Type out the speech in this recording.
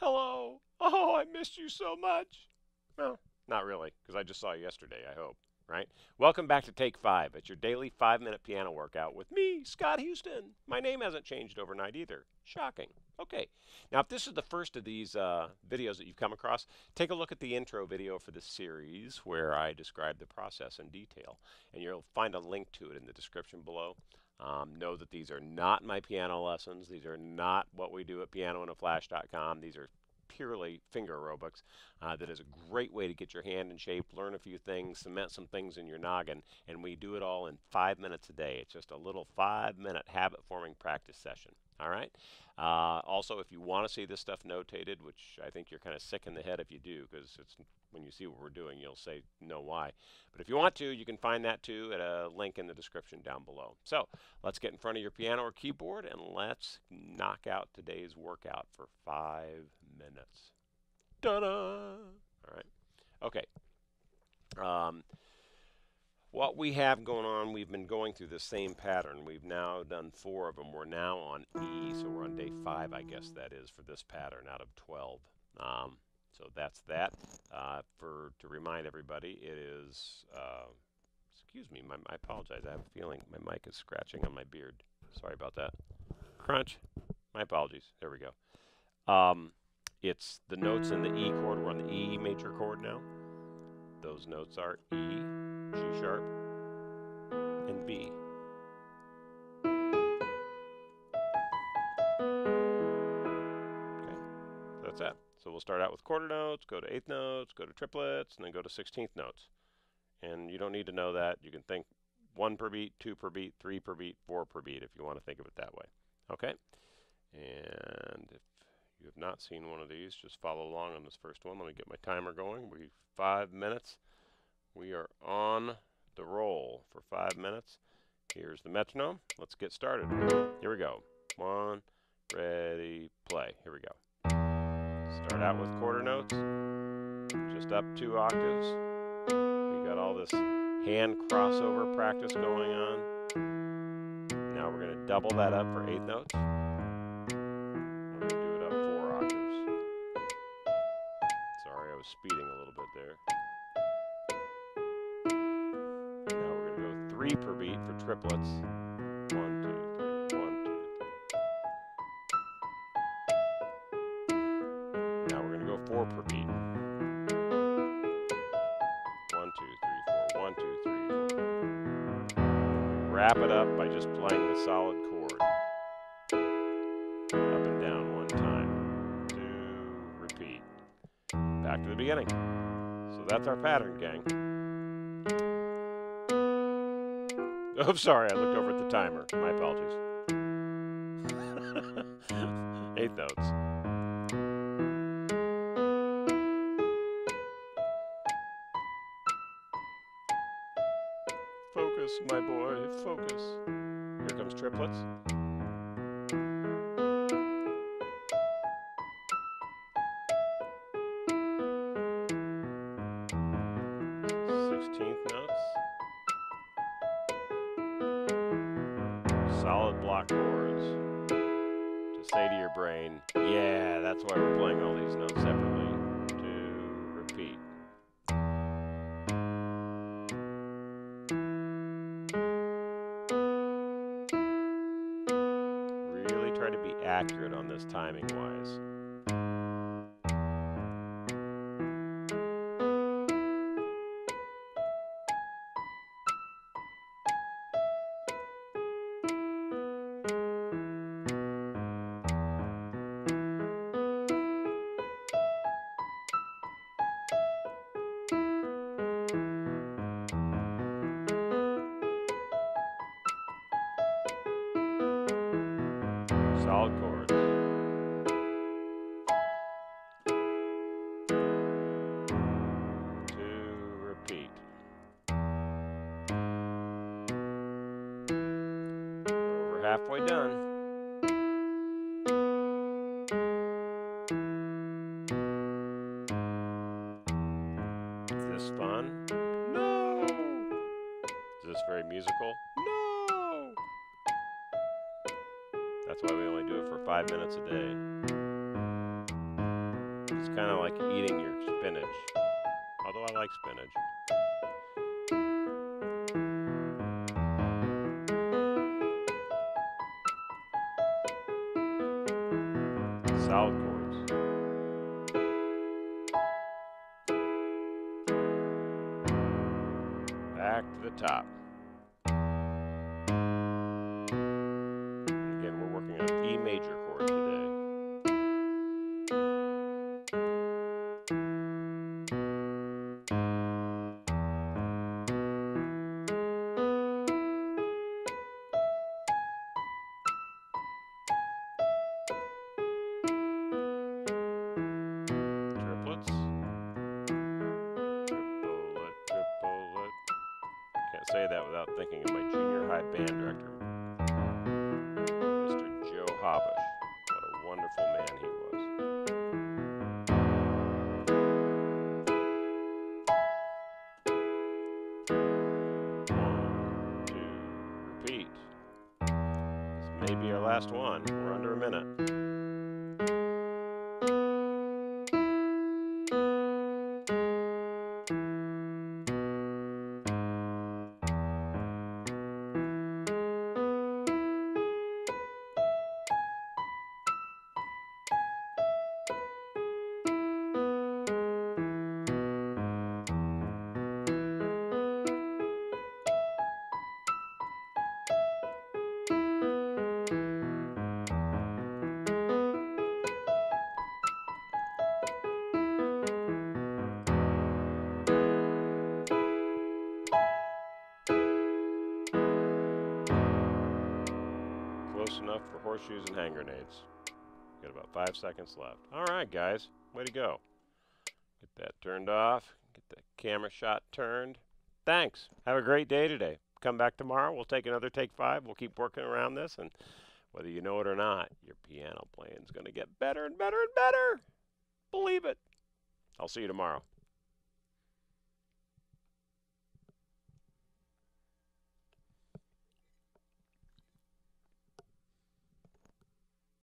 Hello. Oh, I missed you so much. Well, not really, because I just saw you yesterday, I hope, right? Welcome back to Take Five. It's your daily five minute piano workout with me, Scott Houston. My name hasn't changed overnight either. Shocking. Okay. Now, if this is the first of these uh, videos that you've come across, take a look at the intro video for this series where I describe the process in detail. And you'll find a link to it in the description below. Um, know that these are not my piano lessons. These are not what we do at pianoinaflash.com. These are purely finger aerobics. Uh, that is a great way to get your hand in shape, learn a few things, cement some things in your noggin, and we do it all in five minutes a day. It's just a little five minute habit forming practice session. All right. Uh, also, if you want to see this stuff notated, which I think you're kind of sick in the head if you do, because it's when you see what we're doing, you'll say no why. But if you want to, you can find that too at a link in the description down below. So let's get in front of your piano or keyboard and let's knock out today's workout for five minutes. Ta-da! All right. Okay. Um, what we have going on, we've been going through the same pattern. We've now done four of them. We're now on E, so we're on day five, I guess that is, for this pattern out of 12. Um, so that's that. Uh, for to remind everybody, it is. Uh, excuse me, my, I apologize. I have a feeling my mic is scratching on my beard. Sorry about that. Crunch. My apologies. There we go. Um, it's the notes in the E chord. We're on the E major chord now. Those notes are E, G sharp, and B. Okay, so that's that. So we'll start out with quarter notes, go to eighth notes, go to triplets, and then go to sixteenth notes. And you don't need to know that. You can think one per beat, two per beat, three per beat, four per beat if you want to think of it that way. Okay? And if you have not seen one of these, just follow along on this first one. Let me get my timer going. We five minutes. We are on the roll for five minutes. Here's the metronome. Let's get started. Here we go. One, ready, play. Here we go. Start out with quarter notes, just up two octaves. We got all this hand crossover practice going on. Now we're going to double that up for eighth notes. A little bit there. Now we're going to go three per beat for triplets. One, two, three, one, two, three. Now we're going to go four per beat. One, two, three, four. One, two, three, four. Wrap it up by just playing the solid chord. Back to the beginning. So that's our pattern, gang. Oh, sorry, I looked over at the timer. My apologies. Eighth notes. Focus, my boy, focus. Here comes triplets. Solid block chords. To say to your brain, yeah, that's why we're playing all these notes separately. To repeat. Really try to be accurate on this timing Solid chords. To repeat. We're halfway done. Is this fun? No. Is this very musical? No. That's why we only do it for five minutes a day. It's kind of like eating your spinach. Although I like spinach. Salad chords. Back to the top. Say that without thinking of my junior high band director, Mr. Joe Hobbish. What a wonderful man he was. One, two, repeat. This may be our last one. We're under a minute. Enough for horseshoes and hand grenades. Got about five seconds left. All right, guys. Way to go. Get that turned off. Get the camera shot turned. Thanks. Have a great day today. Come back tomorrow. We'll take another take five. We'll keep working around this. And whether you know it or not, your piano playing is going to get better and better and better. Believe it. I'll see you tomorrow.